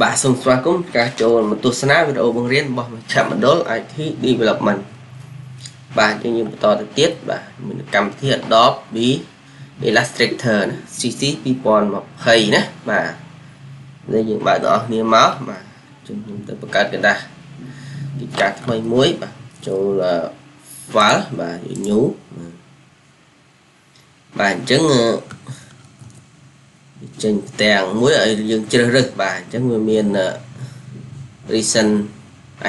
បាទសូមស្វាគមន៍ការចូលមកទស្សនាវីដេអូបង្រៀនរបស់មជ្ឈមណ្ឌល IT Development បាទយើងយើងបន្តទៅទៀតបាទមានកម្មវិធី Adobe Illustrator ណា CC 2020ណាបាទនេះយើងបើកដល់គ្នាមកបាទជុំខ្ញុំទៅបង្កើតกระดาษទីការថ្មីមួយបាទចូល file បាទ new បាទអញ្ចឹង ចេញផ្ទាំងមួយឲ្យយើងជ្រើសរើសបាទអញ្ចឹងវាមាន recent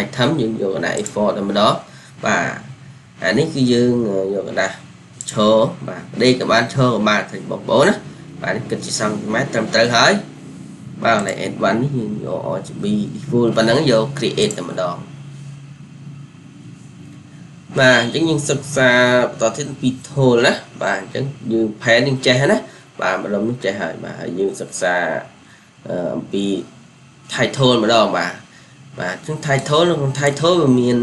item យើងយកកណ្ដាស់ A4 តែម្ដងបាទអានេះគឺយើងយកកណ្ដាស់ឈរបាទដេកក៏បានឈរក៏បានតែបងប្អូនណាបាទនេះគិតជាសង់ទីម៉ែត្រត្រឹមត្រូវហើយបាទនៅ N1 នេះយើងយក RGB default ប៉ុណ្ណឹងយក create តែម្ដងបាទអញ្ចឹងយើងសិក្សាបន្តទៀតពី tool ណាបាទអញ្ចឹងយើង pen យើងចេះណា បាទម្ដងនោះចេះហើយបាទហើយយើងសិក្សាអំពី title ម្ដងបាទបាទអញ្ចឹង title នៅក្នុង title វាមាន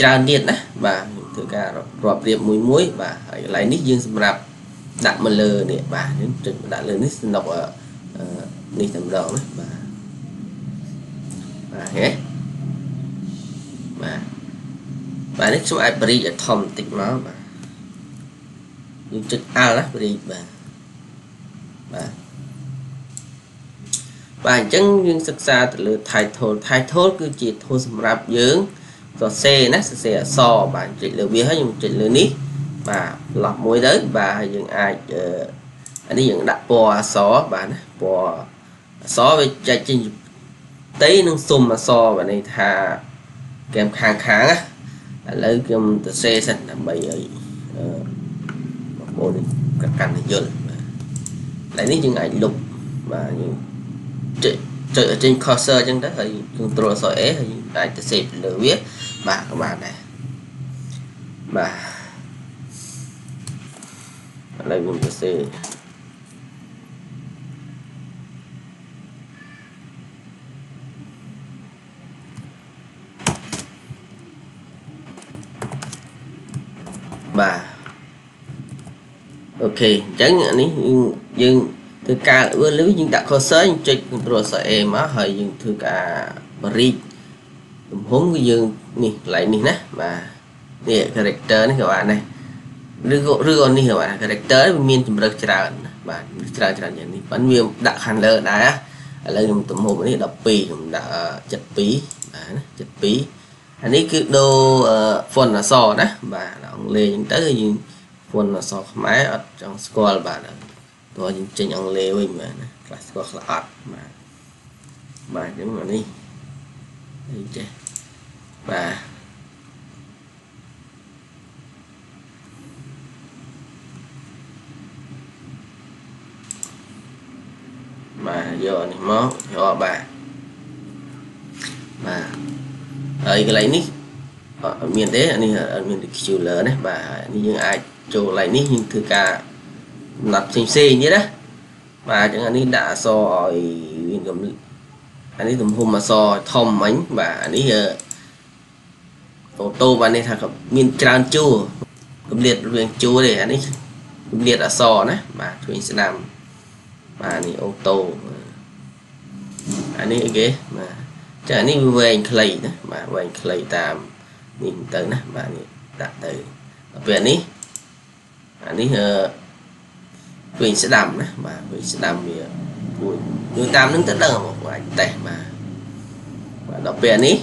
ច្រើនទៀតណាបាទធ្វើការរាប់រៀបមួយមួយបាទហើយកន្លែងនេះយើងសម្រាប់ដាក់មកលើនេះបាទយើងចុចដាក់លើនេះសំណុកនេះតែម្ដងណាបាទបាទហេបាទបាទនេះខ្ញុំអាចបរិយាធំបន្តិចមកបាទ យើងចុច Alt ណា break បាទបាទបាទអញ្ចឹងយើងសិក្សាទៅលើ title title គឺជា tool សម្រាប់យើងសរសេរណាសរសេរអក្សរបាទចុចលើវាហើយយើងចុចលើនេះបាទឡោះមួយទៅបាទហើយយើងអាចអានេះយើងដាក់ពណ៌អក្សរបាទណាពណ៌អក្សរវាចែកចេញតៃនឹងសុំអក្សរបាទនេះថាកែមខាងខាងណាឥឡូវខ្ញុំទៅសេសិនដើម្បីឲ្យ អឺបងប្អូនក៏កាន់តែយល់បាទឥឡូវនេះយើងអាចលុបបាទយើងចុចចុចចេញ cursor អញ្ចឹងទៅហើយ control អក្សរ A ហើយយើងអាចទៅ save លើវាបាទក៏បានដែរបាទឥឡូវខ្ញុំទៅ save បាទ អូខេអញ្ចឹងអានេះយើងធ្វើការអឺលឺយើងដាក់ cursor យើងចុច control A មកហើយយើងធ្វើការបរិចទំហំគឺយើងនេះកន្លែងនេះណាបាទនេះ character នេះក៏បានដែរឬក៏ឬក៏នេះក៏បាន character វាមានជំរើសច្រើនបាទច្រើនច្រើនយ៉ាងនេះប៉ុន្តែវាដាក់ខាងលើដែរឥឡូវខ្ញុំទំហំនេះ12ខ្ញុំដាក់72បាទណា72អានេះគឺដូរ font អក្សរណាបាទអង់គ្លេសអញ្ចឹងទៅយើង ពន្ធអក្សរខ្មែរអត់ចង់ស្គាល់បាទតោះយើងចេញអង់គ្លេសវិញបាទណាខ្លះស្គាល់ខ្លះអត់បាទបាទអញ្ចឹងអានេះអីចេះបាទបាទយកនេះមកយកបាទបាទហើយកន្លែងនេះអត់មានទេអានេះអត់មាន reculer ណាបាទនេះយើងអាច ចូលកន្លែងនេះយើងធ្វើការកំណត់ផ្សេងផ្សេងទៀតណាបាទអញ្ចឹងអានេះដាក់អក្សរឲ្យមានកំអានេះទំហំអក្សរធំមិញបាទអានេះអូតូបាទនេះថាមានច្រើនជួរកម្រិតរឿងជួរទេអានេះកម្រិតអក្សរណាបាទជួយស្ដាំបាទនេះអូតូអានេះអីគេបាទចាអានេះវាវែងខ្លីណាបាទវែងខ្លីតាមនេះទៅណាបាទនេះដាក់ទៅដល់ពេលនេះ អានេះអឺវិញស្ដាំណាបាទវិញស្ដាំវាពួយយើងតាមនឹងទៅដឹងមកអាចតេស្តបាទបាទដល់ពេលនេះ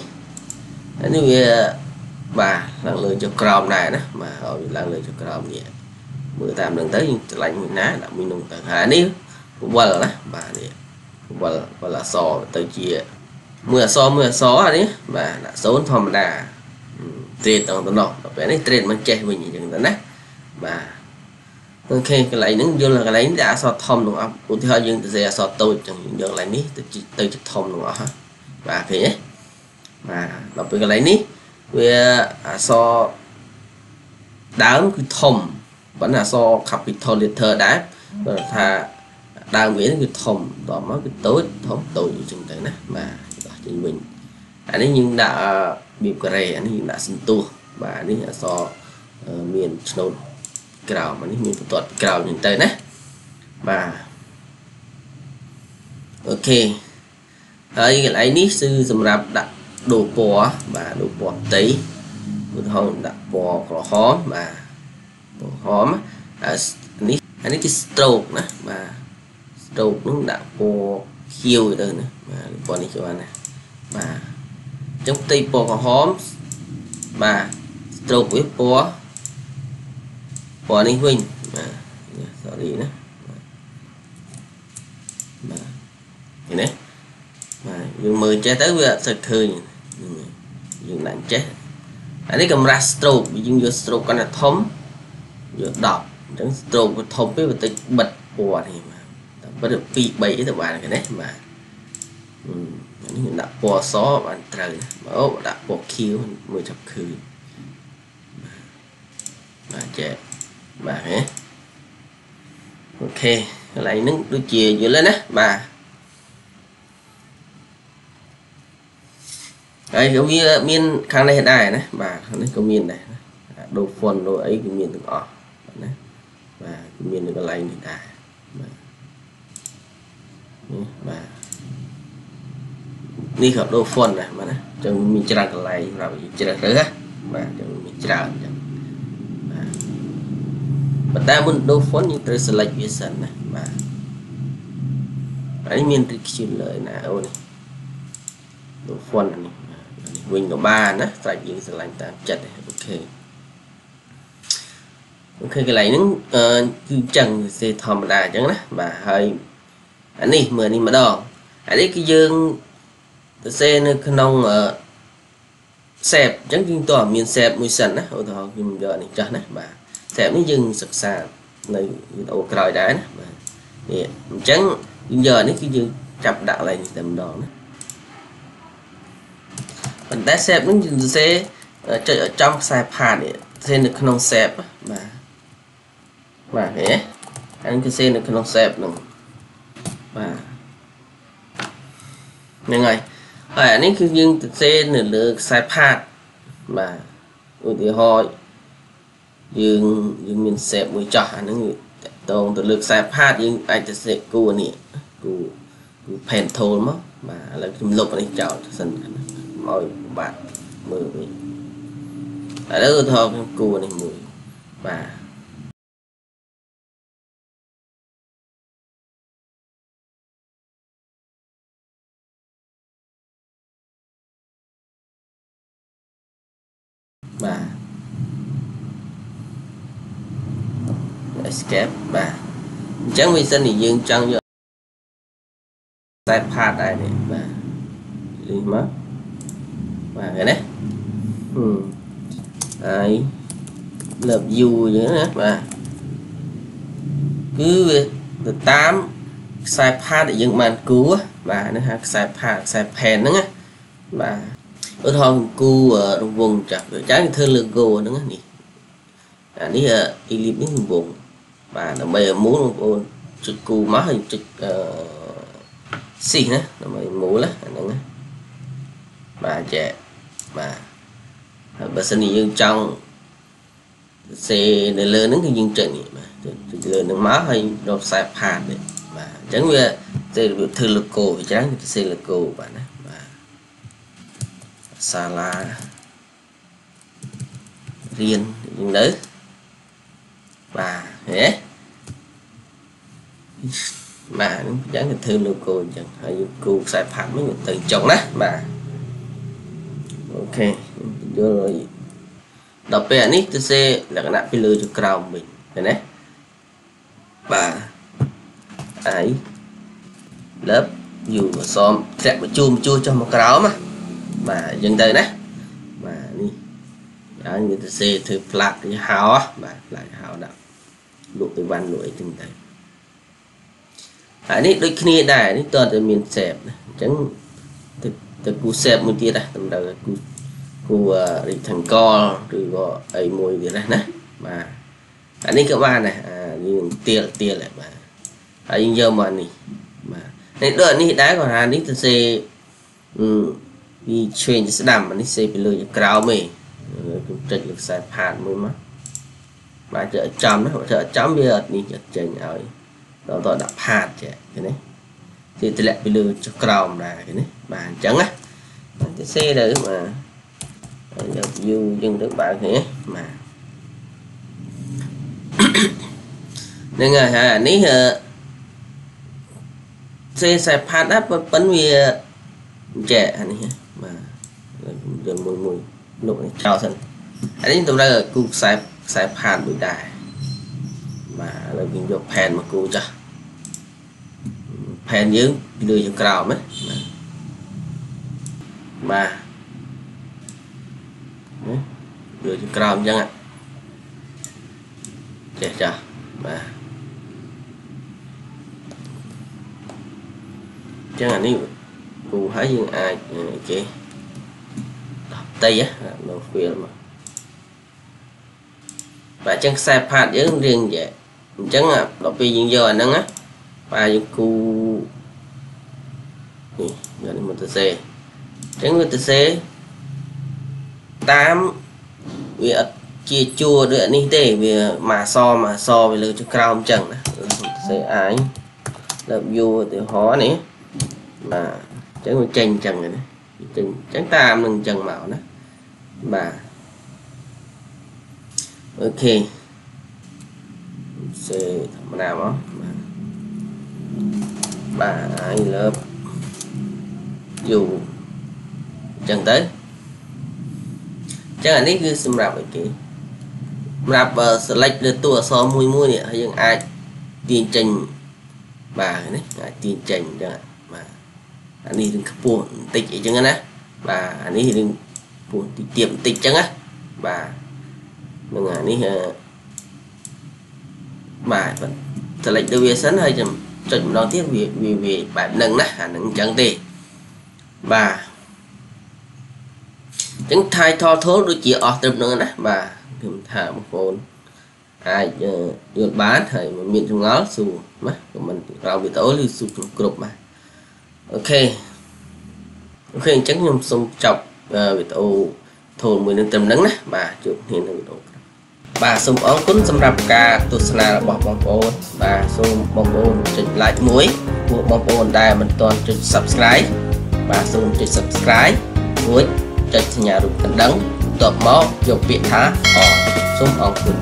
អានេះវាបាទឡើងលើចុះក្រោមដែរណាបាទឲ្យឡើងលើចុះក្រោមនេះមើលតាមនឹងទៅយើងឆ្លាញ់មួយណាដាក់មួយនោះទៅហើយនេះវល់ណាបាទនេះវល់វល់អសទៅជាមួយអសមួយអសអានេះបាទដាក់0ធម្មតា trade តទៅនោះដល់ពេលនេះ trade មិនចេះវិញអញ្ចឹងទៅណាបាទ អូខេកន្លែងហ្នឹងយល់កន្លែងនេះអក្សរធំទាំងអស់ឧទាហរណ៍យើងទៅសេអក្សរតូចអញ្ចឹងយើងយកកន្លែងនេះទៅទៅជាធំទាំងអស់បាទឃើញទេបាទដល់ពេលកន្លែងនេះវាអក្សរដើមគឺធំប៉ុន្តែអក្សរ capital letter ដែរគាត់ថាដើមវាគឺធំតមកគឺតូចធំតូចអញ្ចឹងទៅណាបាទដោះចេញវិញអានេះយើងដាក់បៀបការ៉េអានេះយើងដាក់សន្ទុះបាទអានេះអក្សរមានឆ្នូត ក្រោមអានេះមានបន្ទាត់ក្រោមហ្នឹងទៅណាបាទអូខេហើយកន្លែងនេះគឺសម្រាប់ដាក់ដូរពណ៌បាទដូរពណ៌ផ្ទៃឧទាហរណ៍ដាក់ពណ៌ក្រហមបាទពណ៌ក្រហមនេះអានេះគឺ stroke ណាបាទ stroke នឹងដាក់ពណ៌ខៀវទៅណាបាទពណ៌នេះគឺបានណាបាទអញ្ចឹងផ្ទៃពណ៌ក្រហមបាទ stroke វាពណ៌ ពណ៌នេះវិញបាទ sorry ណាបាទឃើញទេបាទយើងមើលចេះទៅវាអត់សូវឃើញយើងដាក់ចេះអានេះកម្រាស់ stroke យើងយក stroke កាន់តែធំយក10អញ្ចឹង stroke វាធំពេកបន្តិចបិទពណ៌នេះបាទតែបិទ2 3ទៅបានគេណាបាទអានេះដាក់ពណ៌សបានត្រូវអូដាក់ពណ៌ខៀវមើលចាប់ឃើញបាទចេះ បាទហ៎អូខេកន្លែងហ្នឹងដូចជាយល់ហើយណាបាទហើយក៏វាមានខាងនេះដែរណាបាទខាងនេះក៏មានដែរដូរ font ដូរអីគឺមានទាំងអស់ណាបាទគឺមាននៅកន្លែងនេះដែរបាទនេះបាទនេះក៏ដូរ font ដែរបាទណាអញ្ចឹងមានច្រើនកន្លែងសម្រាប់ជ្រើសរើសណាបាទអញ្ចឹងមានច្រើនអញ្ចឹង ប៉ុន្តែមុនដូរ font យើងត្រូវ select វាសិនណាបាទហើយមាន rectangular ណាអូនេះដូរ font នេះវិញក៏បានណាស្រេចយើងស្រឡាញ់តាមចិត្តអូខេអូខេកន្លែងហ្នឹងគឺអញ្ចឹងសេធម្មតាអញ្ចឹងណាបាទហើយអានេះមើលនេះម្ដងអានេះគឺយើងទៅសេនៅក្នុងសេបអញ្ចឹងយើងតើមានសេបមួយសិនណាឧទាហរណ៍ខ្ញុំយកនេះចាស់ណាបាទ សេបនេះយើងសិក្សានៅវីដេអូក្រោយដែរណាបាទនេះអញ្ចឹងយើងយកនេះគឺយើងចាប់ដាក់ឡើងនេះតែម្ដងណាប៉ុន្តែ shape ហ្នឹងយើងសរសេរចុចឲ្យចំខ្សែផាតនេះសរសេរនៅក្នុង shape បាទបាទហ៎អានេះគឺសរសេរនៅក្នុង shape ហ្នឹងបាទហ្នឹងហើយហើយអានេះគឺយើងសរសេរនៅលើខ្សែផាតបាទឧទាហរណ៍ យើងយើងមាន shape មួយចោះអាហ្នឹងតតងទៅលើខ្សែផាតយើងអាចទៅសេគូនេះគូគូ pen tool មកបាទឥឡូវខ្ញុំលុបអានេះចោលសិនឲ្យបាទមើលវិញឥឡូវឧទាហរណ៍ខ្ញុំគួរនេះមួយបាទបាទ escape បាទអញ្ចឹងវាសិនជាយើងចង់យកតែផាតដែរនេះបាទលីមកបាទឃើញទេហឹមហើយលើប U អញ្ចឹងណាបាទគឺវាទៅតាមខ្សែផាតដែលយើងបានគូបាទនេះហៅខ្សែផាតខ្សែផែនហ្នឹងណាបាទឧទាហរណ៍គូរង្វង់ចាស់វាចាស់គេធ្វើ logo ហ្នឹងនេះអានេះ elip នេះរង្វង់ បាទដើម្បីឲ្យមូលបងប្អូនចុចគូមកហើយចុចអឺស៊ីណាដើម្បីមូលអាហ្នឹងណាបាទចែកបាទហើយបើសិនជាយើងចង់សេនៅលើហ្នឹងគឺយើងចុចនេះបាទចុចលើហ្នឹងមកហើយរកខ្សែផាតនេះបាទអញ្ចឹងវាទេវាធ្វើ logo អញ្ចឹងគឺសេ logo បាទណាបាទសាលារៀនយើងនៅ បាទហេបាទអញ្ចឹងគឺធ្វើ logo អញ្ចឹងហើយយើងគូខ្សែផាត់មួយទៅចុងណាបាទអូខេយល់ហើយដល់ពេលអានេះទៅសេលក្ខណៈពីលើទៅក្រោមវិញឃើញទេបាទអៃលើបយូសំធ្លាក់បញ្ជូបញ្ជូចុះមកក្រោមណាបាទអញ្ចឹងទៅណាបាទនេះហើយវាទៅសេធ្វើផ្លាកទៅហោបាទផ្លាកហោដាក់ លក់ទៅវ៉ាន់លក់អីចឹងទៅហើយនេះដូចគ្នាដែរនេះតើតែមានសេបណាអញ្ចឹងទៅគូ shape មួយទៀតណាតម្រូវគូគូ rectangle ឬក៏អីមួយទៀតណាណាបាទអានេះក៏បានដែរអាយើងទៀលទៀលបាទហើយយើងយកមកនេះបាទនេះដូចនេះដែរក៏ថានេះទៅសេពីឆ្វេងទៅស្ដាំអានេះសេពីលើទៅក្រោមឯងខ្ញុំចុចលើខ្សែផាតមួយមក បាទចុចចំណាបើចុចចំវាអត់នេះចេញឲ្យតតដាក់ផាតចេះឃើញទេវាតម្លាក់ពីលើចុះក្រោមដែរឃើញទេបាទអញ្ចឹងណាទៅសេទៅបាទយក view យើងទៅបើកនេះបាទហ្នឹងហើយហើយអានេះសេខ្សែផាត់ណាប៉ុន្តែវាចែអានេះបាទយើងមួយមួយលុបនេះចោលសិនអានេះតម្រូវឲ្យគូខ្សែ ខ្សែផាត់ដូចដែរបាទឥឡូវយើងយកផែនមកគូចាស់ផែនយើងពីលើយើងក្រោមណាបាទលើយើងក្រោមអញ្ចឹងចេះចាស់បាទចឹងអានេះគូហើយយើងអាចគេដល់ផ្ទៃនៅ fill មក បាទអញ្ចឹងខ្សែផាតយើងរៀងយ៉ែអញ្ចឹងដល់ពេលយើងយកអាហ្នឹងណាបាទយើងគូនេះយកនេះមកទៅសេអញ្ចឹងវាទៅសេតាមវាអត់ជាជួរដូចនេះទេវាមកសមកសវាលើចុះក្រោមអញ្ចឹងណាសេអាយលើបយូទៅហោនេះបាទអញ្ចឹងវាចេញអញ្ចឹងណាចេញអញ្ចឹងតាមនឹងអញ្ចឹងមកណាបាទ អូខេសេធម្មតាមកបាទបាទ I love you អញ្ចឹងទៅអញ្ចឹងអានេះគឺសម្រាប់អីគេសម្រាប់ select លើតួអក្សរមួយមួយនេះហើយយើងអាចទាញចេញបាទនេះអាចទាញចេញអញ្ចឹងបាទអានេះរឿងខ្ពស់បន្តិចអីចឹងណាបាទអានេះរឿងខ្ពស់តិចទៀតបន្តិចចឹងណាបាទ នឹងអានេះបាទ select ទៅវាសិនហើយចាំចុចម្ដងទៀតវាវាវាបែបហ្នឹងណាអាហ្នឹងអញ្ចឹងទេបាទអញ្ចឹង Type Tool ដូចជាអស់ត្រឹមហ្នឹងណាបាទខ្ញុំថាបងប្អូនអាចយល់បានហើយមានចម្ងល់សួរណា comment ក្រោមវីដេអូឬសួរក្នុងក្រុមបាទ OK OK អញ្ចឹងខ្ញុំសូមចប់វីដេអូ tool មួយហ្នឹងត្រឹមហ្នឹងណាបាទជួបគ្នានៅវីដេអូក្រោយ បាទសូមអរគុណសម្រាប់ការទស្សនារបស់បងប្អូនបាទសូមបងប្អូនចុច like មួយពួកបងប្អូនដែលមិនទាន់ចុច subscribe បាទសូមចុច subscribe រួចចុចសញ្ញារូបកណ្ដឹងបន្ទាប់មកយកពាក្យថាអរសូមអរគុណ